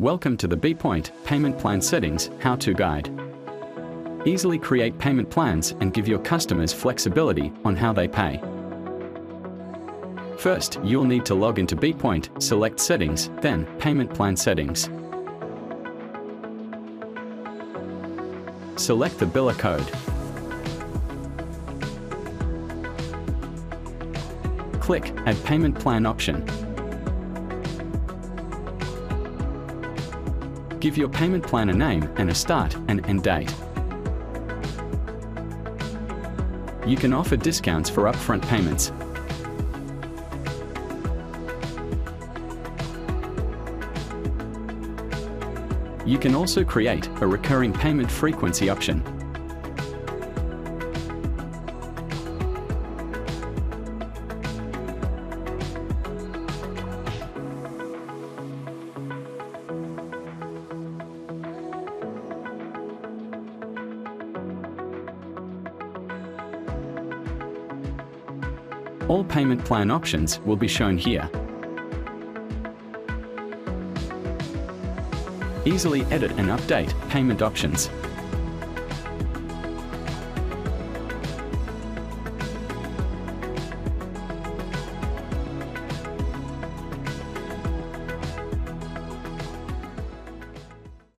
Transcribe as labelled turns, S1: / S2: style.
S1: Welcome to the BPOINT Payment Plan Settings How-To Guide. Easily create payment plans and give your customers flexibility on how they pay. First, you'll need to log into BPOINT, select Settings, then Payment Plan Settings. Select the biller code. Click Add Payment Plan option. Give your payment plan a name and a start and end date. You can offer discounts for upfront payments. You can also create a recurring payment frequency option. All payment plan options will be shown here. Easily edit and update payment options.